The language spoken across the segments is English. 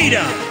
Vita!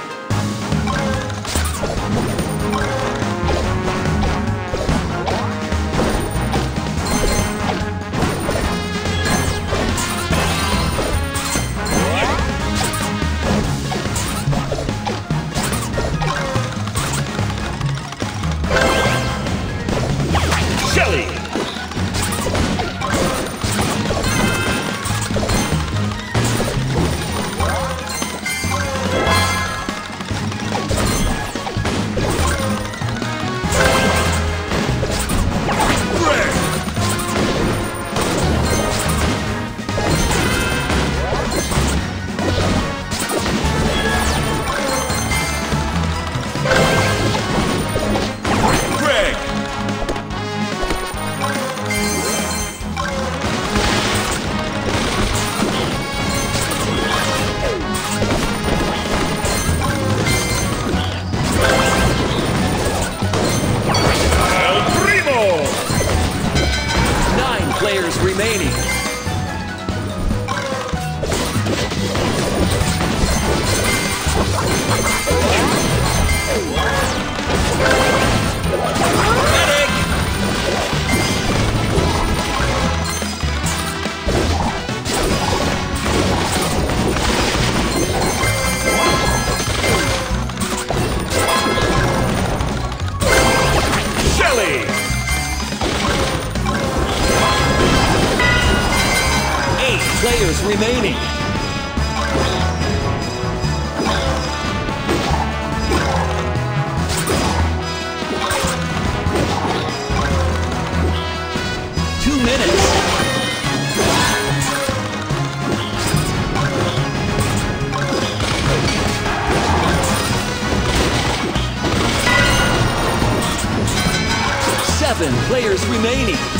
Remaining. Players remaining. Two minutes. Seven players remaining.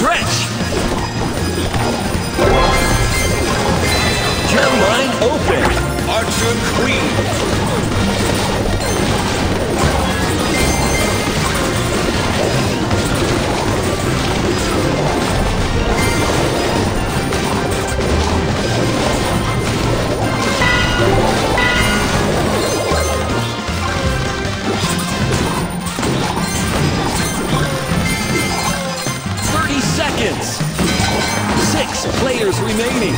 Stretch. Line open. Six players remaining.